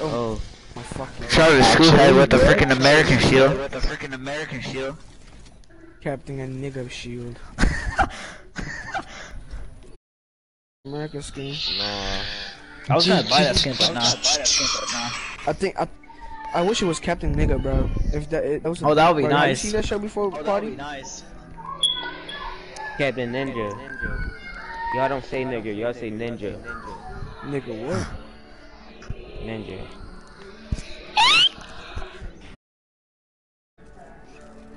Oh. oh. My fucking Shout out to Schoolhead with the freaking American shield. With the freaking American shield. Captain and nigga shield. American skin. Nah. I was gonna buy that skin, but nah. I think I, I wish it was Captain Nigga, bro. If that, it, that was. Oh, that would be bro, have nice. you seen that show before? Oh, party. nice. Captain Ninja. Y'all don't say nigga, y'all say ninja. Nigga, what? Ninja.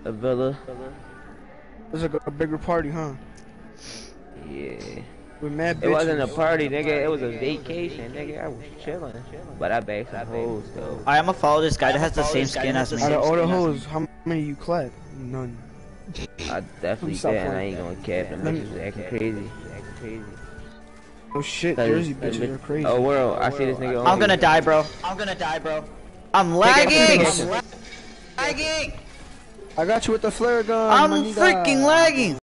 A villa. It was like a, a bigger party, huh? Yeah. With mad bitches. It wasn't a party, nigga. It was a vacation, nigga. I was chilling. But I bagged some hoes, though. Alright, I'm gonna follow this guy that has the same skin as me. Out of all the hoes, how many you clap? None. I definitely Stop did, and I ain't gonna cap. Them Let me- bitches acting crazy. Acting crazy. Oh shit, Jersey cause bitches bit- are crazy. Oh, world. I see this nigga I'm gonna die, bro. I'm gonna die, bro. I'm lagging. Take it. lagging. I got you with the flare gun. I'm my freaking lagging.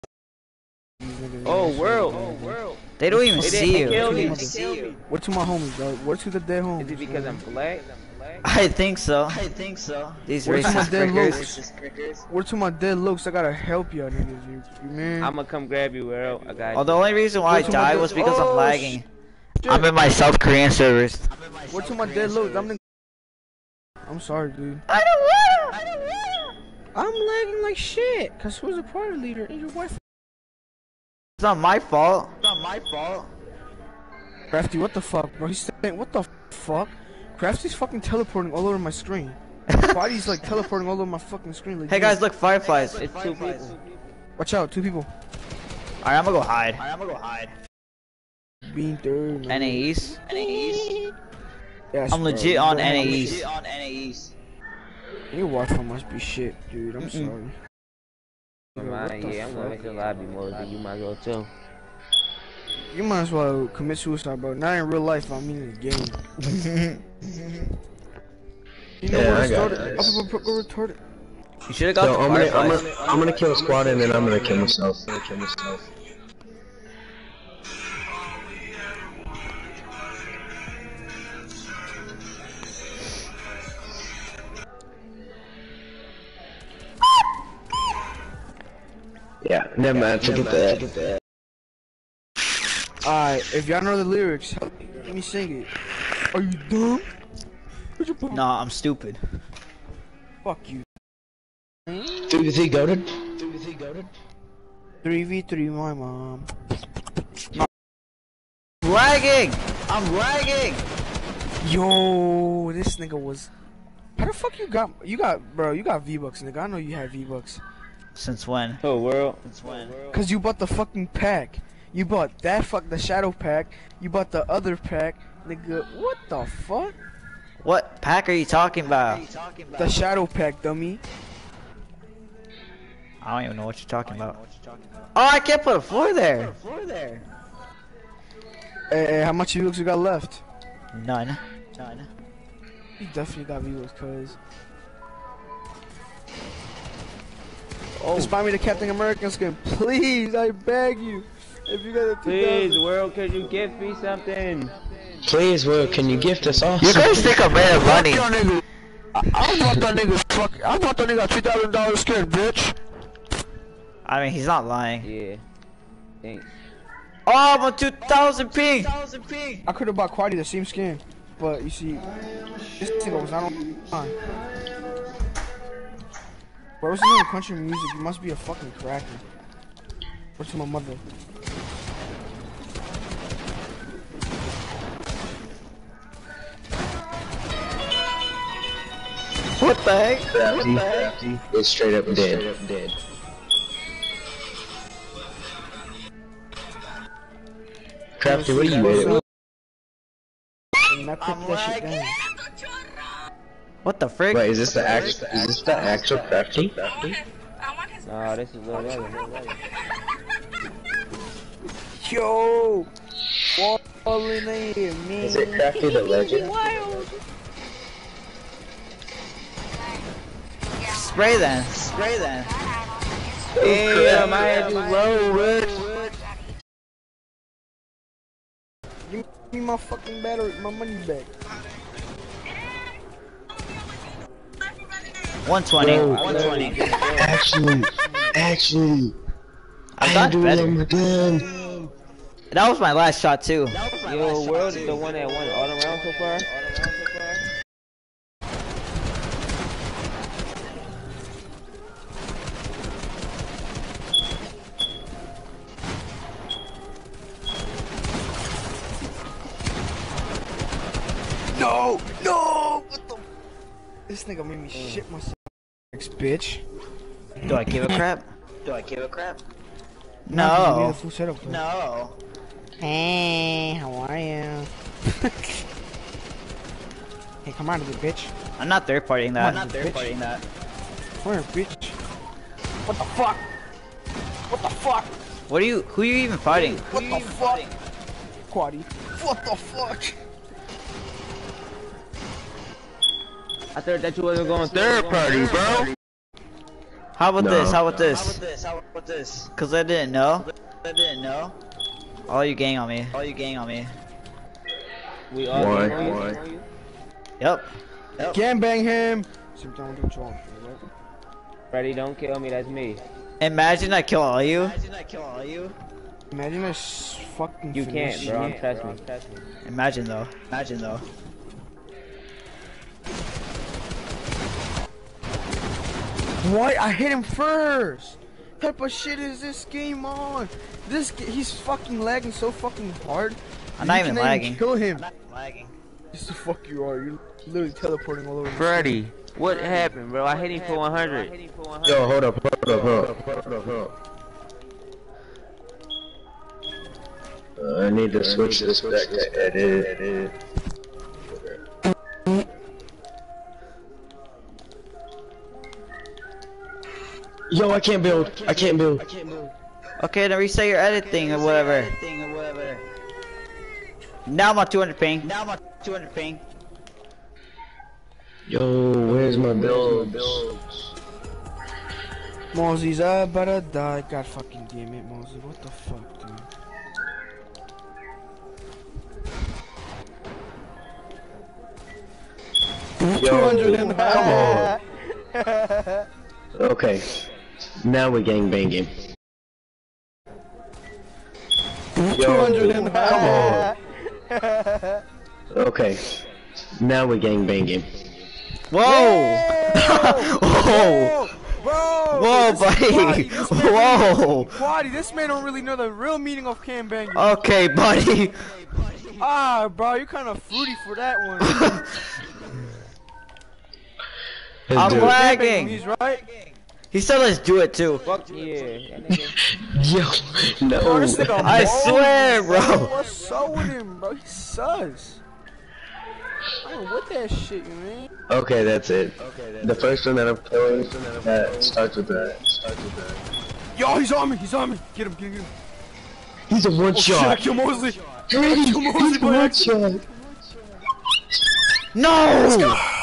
Oh, world. Oh, world. They don't even They see didn't kill you. me. They killed me. Where to my homies, bro? Where to the dead homies? Is it because man? I'm black? I think so. I think so. These Where's my racist dead crickers. looks? Where to my dead looks? I gotta help y'all niggas. You, you man. I'm gonna come grab you, bro. I got Oh, the only reason why I Where's my died was because Oh, I'm lagging. I'm in my South Korean servers. Where to my dead looks? I'm. The... I'm sorry, dude. I don't wanna. I don't wanna. I'm lagging like shit. Cause who's the party leader? And your wife. It's not my fault. It's not my fault. Crafty, what the fuck, bro? He's saying, what the fuck? Crafty's fucking teleporting all over my screen. Body's like teleporting all over my fucking screen. Like, Hey guys, look, fireflies. It's two people. watch out, two people. Alright, I'm gonna go hide. Alright, I'm gonna go hide. Being third. man. NAEs. NAEs. Yes, I'm bro, legit you on don't have NAEs. shit. on NAEs. Your Wi-Fi must be shit, dude. I'm sorry. Mine, What the yeah, I'm gonna make the lobby more than you might as well too. You might as well commit suicide, bro. Not in real life, I mean in the game. You know Yeah, what I got retarded? You should have got So the I'm gonna, I'm gonna, I'm gonna kill a squad and then I'm gonna kill myself. I'm gonna kill myself. Yeah, never mind. Forget that. Alright, if y'all know the lyrics, help me, let me sing it. Are you dumb? Your Nah, I'm stupid. Fuck you. 3v3 goaded? Dude, is he goaded? 3v3 my mom. Lagging! I'm lagging! Yo, this nigga was. How the fuck you got? You got, bro. You got V bucks, nigga. I know you had V bucks. Since when? Oh, world. Since when? Cause you bought the fucking pack. You bought that fuck the shadow pack. You bought the other pack, nigga. What the fuck? What pack are you talking about? The shadow pack, dummy. I don't even know what you're talking about. Oh, I can't put a floor there. Hey, hey, how much V bucks you got left? None. None. You definitely got V bucks, cause. Oh, Just buy me the Captain American skin, please. I beg you. If you got a 2000. please, world, could you gift me something? Please, world, can you gift us all? You guys think I'm mad at money? I bought that nigga fuck. I bought that nigga a three thousand dollars skin, bitch. I mean, he's not lying. Yeah. Thanks. Oh, I'm on 2,000 ping! I could have bought Quaddy the same skin, but you see, this nigga was not on time. Bro, this is country music. You must be a fucking cracker. Where's my mother? What the heck? Crafty is straight up dead. dead. Crafty, what are you at? And I put that shit down. What the frick? Wait, is this the actual? Is this the actual Crafty? Nah, this is Lil Wayne. Yo, falling in, man. Is it Crafty the Legend? Spray then. Spray then. Damn, I had you low, Give me my fucking battery, my money back. 120. Bro, 120. Actually, actually, I, got better. That was my last shot too. Yo, world is the one that won all around so far. This nigga made me shit myself. Next bitch. Do I give a crap? Do I give a crap? Made the No. full setup. though. No. Hey, how are you? hey, come on, little bitch. I'm not third partying that. I'm not third partying that. Come here, bitch. What the fuck? What the fuck? What are you? Who are you even fighting? What the fuck? Quaddy. What the fuck? I thought that you wasn't going third party, bro. How about No. this? How about this? How about this? How about this? Cause I didn't know. I didn't know. All you gang on me. All you gang on me. We all Why? gang on you? Why? Yep. Can bang him. Sit down, do wrong. Freddy, don't kill me. That's me. Imagine I kill all you. Imagine I kill all you. Imagine I s- fucking. You finish can't, bro. you. Trust me. Imagine though. Imagine though. What? I hit him first. Type of shit is this game on? This he's fucking lagging so fucking hard. I'm not You even can't lagging. Kill him. Lagging. Yes, the fuck you are. You're literally teleporting all over. the Freddy, what happened, bro? I hit him for 100. Yo, hold up, hold up, hold up, hold up, hold up. Uh, I need to switch this back to edit. Yo, I can't build. I can't build. Okay, then reset your edit thing or whatever. Now I'm on 200 ping. Now I'm on 200 ping. Yo, where's my build? Mosey's about to die. God fucking damn it, Mosey. What the fuck, dude? Yo, 200 and come on. Okay, now we're gang banging. Yo, come on. Okay, now we're gang banging. Whoa! Whoa! Bro! Whoa, buddy! Quaddy, Whoa! Quaddy, this man don't really know the real meaning of can banging. Okay, buddy. ah, bro, you kind of fruity for that one. I'm do lagging. He's right. He said let's do it too. Fuck yeah. That nigga- Yo, Bro, no. this nigga I balls, swear, bro. What's up with him, bro? He sus. Oh, what that shit, man? Okay, that's it. Okay, that's The first one that I'm killing that starts with that. Starts with that. Yo, he's on me. He's on me. Get him, get him, get him. He's a one Oh, shit, I shot. killed Mosley. Ready? Come on, He's a one shot. No!